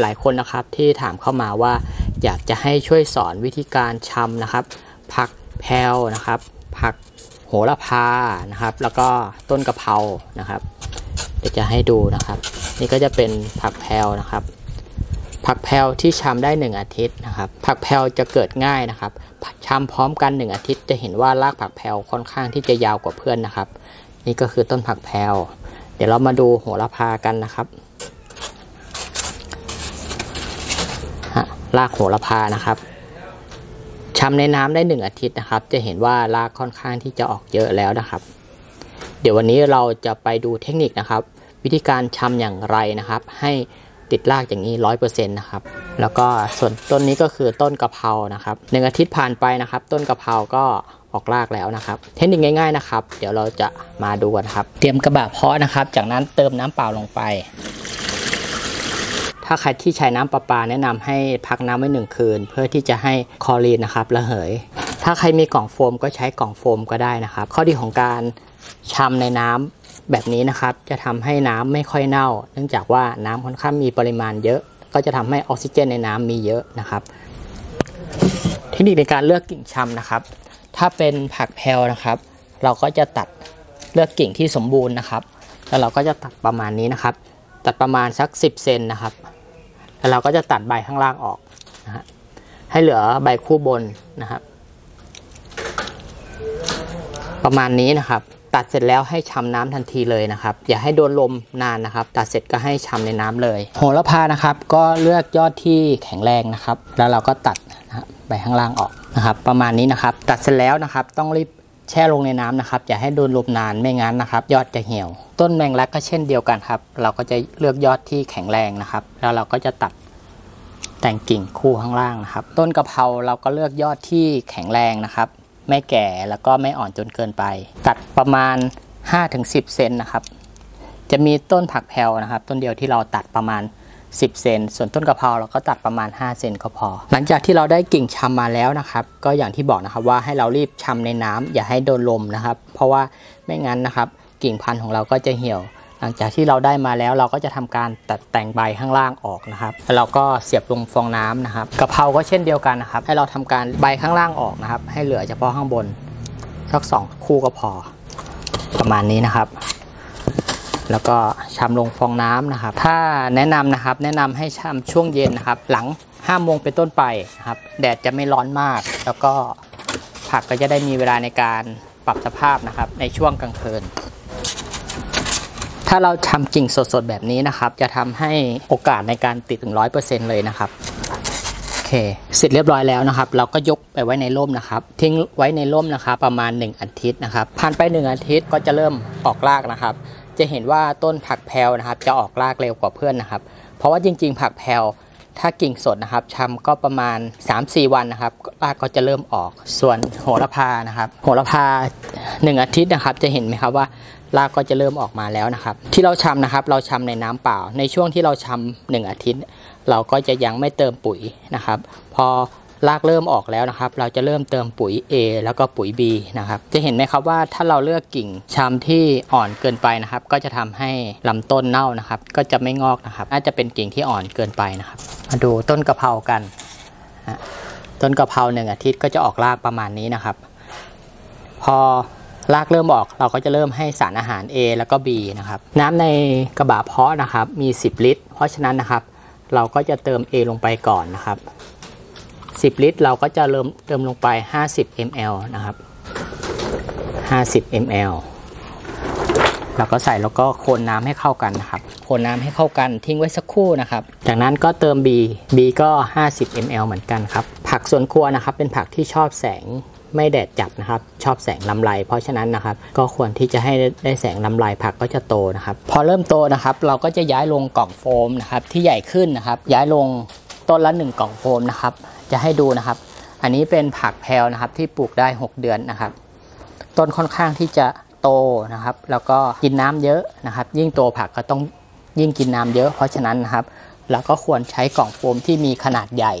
หลายคนนะครับที่ถามเข้ามาว่า อยากจะให้ช่วยสอนวิธีการชำนะครับ ผักแพรวนะครับ ผักโหระพานะครับ แล้วก็ต้นกะเพรานะครับเดี๋ยวจะให้ดูนะครับ นี่ก็จะเป็นผักแพรวนะครับ ผักแพรวที่ชำได้ 1 อาทิตย์นะครับ ผักแพรวจะเกิดง่ายนะครับชำพร้อมกัน 1 อาทิตย์จะเห็นว่ารากผักแพรวค่อนข้างที่จะยาวกว่าเพื่อนนะครับ นี่ก็คือต้นผักแพรวเดี๋ยวเรามาดูโหระพากันนะครับ รากโหระพานะครับชำในน้ำได้1อาทิตย์นะครับ จะเห็นว่ารากค่อนข้างที่จะออกเยอะแล้วนะครับ เดี๋ยววันนี้เราจะไปดูเทคนิคนะครับ วิธีการชำอย่างไรนะครับ ให้ติดรากอย่างนี้ร้อยเปอร์เซ็นต์นะครับ แล้วก็ส่วนต้นนี้ก็คือต้นกะเพรานะครับหนึ่งอาทิตย์ผ่านไปนะครับ ต้นกะเพราก็ออกรากแล้วนะครับ เทคนิคง่าย ๆนะครับ เดี๋ยวเราจะมาดูกันครับ เตรียมกระบะเพาะนะครับ จากนั้นเติมน้ำเปล่าลงไป ถ้าใครที่ใช้น้ำประปาแนะนำให้พักน้ำไว้หนึ่งคืน เพื่อที่จะให้คลอรีนนะครับระเหย ถ้าใครมีกล่องโฟมก็ใช้กล่องโฟมก็ได้นะครับ ข้อดีของการชำในน้ำแบบนี้นะครับ จะทำให้น้ำไม่ค่อยเน่า เนื่องจากว่าน้ำค่อนข้างมีปริมาณเยอะ ก็จะทำให้ออกซิเจนในน้ำมีเยอะนะครับ เทคนิคในการเลือกกิ่งชำนะครับ ถ้าเป็นผักแพลนะครับ เราก็จะตัดเลือกกิ่งที่สมบูรณ์นะครับ แล้วเราก็จะตัดประมาณนี้นะครับ ตัดประมาณสัก 10เซนนะครับ แล้วเราก็จะตัดใบข้างล่างออกนะฮะให้เหลือใบคู่บนนะครับ ประมาณนี้นะครับ ตัดเสร็จแล้วให้ชำน้ำทันทีเลยนะครับ อย่าให้โดนลมนานนะครับ ตัดเสร็จก็ให้ชำในน้ำเลย โหระพานะครับ ก็เลือกยอดที่แข็งแรงนะครับ แล้วเราก็ตัดนะใบข้างล่างออกนะครับ ประมาณนี้นะครับ ตัดเสร็จแล้วนะครับ ต้องรีบ แช่ลงในน้ำนะครับอย่าให้โดนลมนานไม่งั้นนะครับ ยอดจะเหี่ยว ต้นแมงลักก็เช่นเดียวกันครับ เราก็จะเลือกยอดที่แข็งแรงนะครับ แล้วเราก็จะตัดแต่งกิ่งคู่ข้างล่างนะครับ ต้นกะเพราเราก็เลือกยอดที่แข็งแรงนะครับ ไม่แก่แล้วก็ไม่อ่อนจนเกินไป ตัดประมาณ 5-10 เซนนะครับ จะมีต้นผักแพรวนะครับ ต้นเดียวที่เราตัดประมาณ 10 เซน ส่วนต้นกะเพราเราก็ตัดประมาณ 5 เซนก็พอ หลังจากที่เราได้กิ่งชำมาแล้วนะครับ ก็อย่างที่บอกนะครับว่าให้เรารีบชำในน้ำอย่าให้โดนลมนะครับ เพราะว่าไม่งั้นนะครับ กิ่งพันธุ์ของเราก็จะเหี่ยว หลังจากที่เราได้มาแล้วเราก็จะทำการตัดแต่งใบข้างล่างออกนะครับ แล้วเราก็เสียบลงฟองน้ำนะครับ กะเพราก็เช่นเดียวกันนะครับ ให้เราทำการใบข้างล่างออกนะครับ ให้เหลือเฉพาะข้างบนสักสองคู่ก็พอ ประมาณนี้นะครับ แล้วก็ชำลงฟองน้ำนะครับ ถ้าแนะนำนะครับ แนะนำให้ชำช่วงเย็นนะครับ หลัง5โมงเป็นต้นไปนะครับ แดดจะไม่ร้อนมาก แล้วก็ผักก็จะได้มีเวลาในการปรับสภาพนะครับ ในช่วงกลางคืนถ้าเราทำกิ่งสดๆแบบนี้นะครับ จะทำให้โอกาสในการติดถึงร้อยเปอร์เซ็นต์เลยนะครับโอเคเสร็จเรียบร้อยแล้วนะครับ เราก็ยกไปไว้ในร่มนะครับ ทิ้งไว้ในร่มนะครับ ประมาณ 1 อาทิตย์นะครับผ่านไป 1 อาทิตย์ก็จะเริ่มออกรากนะครับ จะเห็นว่าต้นผักแพลวนะครับ จะออกรากเร็วกว่าเพื่อนนะครับ เพราะว่าจริง ๆ ผักแพลวถ้ากิ่งสดนะครับชำก็ประมาณ 3-4 วันนะครับรากก็จะเริ่มออก ส่วนโหระพานะครับ โหระพา 1 อาทิตย์นะครับ จะเห็นไหมครับว่ารากก็จะเริ่มออกมาแล้วนะครับ ที่เราชำนะครับ เราชำในน้ำเปล่า ในช่วงที่เราชำหนึ่งอาทิตย์ เราก็จะยังไม่เติมปุ๋ยนะครับ พอ รากเริ่มออกแล้วนะครับ เราจะเริ่มเติมปุ๋ย A แล้วก็ปุ๋ย B นะครับ จะเห็นไหมครับว่าถ้าเราเลือกกิ่งชำที่อ่อนเกินไปนะครับ ก็จะทำให้ลำต้นเน่านะครับ ก็จะไม่งอกนะครับ น่าจะเป็นกิ่งที่อ่อนเกินไปนะครับ มาดูต้นกะเพรากัน ต้นกะเพราหนึ่งอาทิตย์ก็จะออกรากประมาณนี้นะครับ พอรากเริ่มออกเราก็จะเริ่มให้สารอาหาร A แล้วก็ B นะครับน้ำในกระบะเพาะนะครับมี 10 ลิตร เพราะฉะนั้นนะครับ เราก็จะเติม A ลงไปก่อนนะครับ 10 ลิตร เราก็จะเริ่มเติมลงไป 50 ml นะครับ 50 ml เราก็ใส่แล้วก็คนน้ำให้เข้ากันนะครับ คนน้ำให้เข้ากันทิ้งไว้สักครู่นะครับ จากนั้นก็เติม B B ก็ 50 ml เหมือนกันครับ ผักสวนครัวนะครับ เป็นผักที่ชอบแสงไม่แดดจัดนะครับ ชอบแสงลำไร เพราะฉะนั้นนะครับ ก็ควรที่จะให้ได้แสงลำไรผักก็จะโตนะครับ พอเริ่มโตนะครับ เราก็จะย้ายลงกล่องโฟมนะครับที่ใหญ่ขึ้นนะครับ ย้ายลงต้นละ 1 กล่องโฟมนะครับ จะให้ดูนะครับ อันนี้เป็นผักแพลวนะครับที่ปลูกได้ 6 เดือนนะครับ ต้นค่อนข้างที่จะโตนะครับ แล้วก็กินน้ำเยอะนะครับ ยิ่งโตผักก็ต้องยิ่งกินน้ำเยอะเพราะฉะนั้นนะครับ เราก็ควรใช้กล่องโฟมที่มีขนาดใหญ่